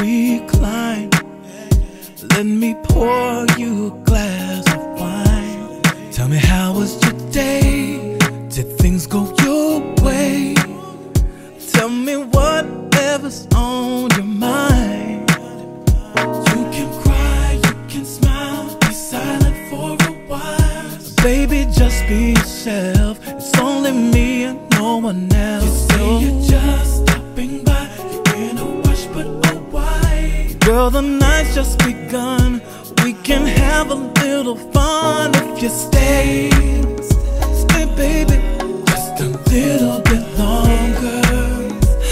recline. Let me pour you a glass of wine. Tell me, how was your day? Did things go your way? Tell me whatever's on your mind. You can cry, you can smile, be silent for a while. Baby, just be yourself. It's only me and no one else. You say you're just stopping by. Girl, the night's just begun. We can have a little fun if you stay. Stay, baby, just a little bit longer.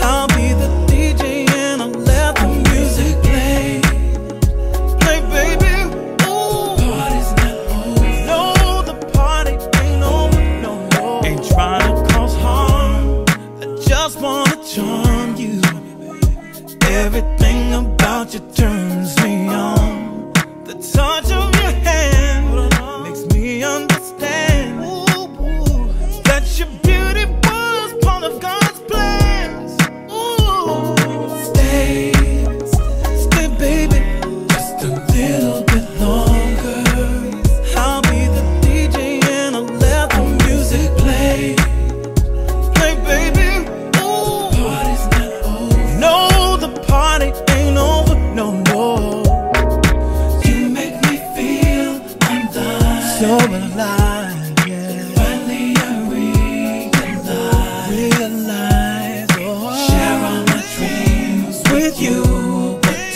I'll be the DJ and I'll let the music play. Play, baby. Ooh. Party's not over. No, the party ain't over. No, no. Ain't trying to cause harm. I just wanna charm you. Everything about you turns me on. The touch of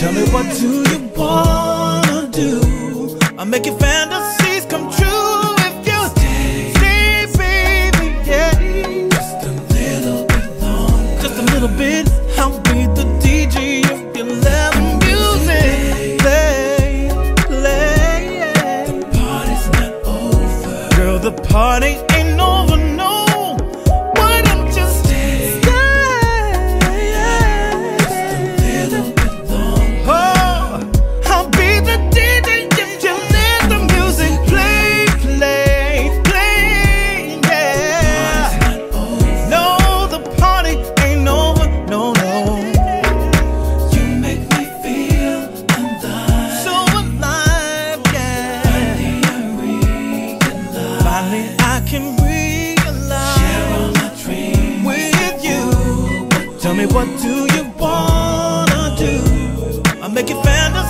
tell me, what do you wanna do? I'll make your fantasies come true if you stay, stay baby, yeah. Just a little bit longer. Just a little bit. I'll be the DJ if you let the music play, play. The party's not over. Girl, the party ain't over, Finally, I can realize. Share all my dreams with you. Tell me, what do you wanna do? I'll make it fantasy.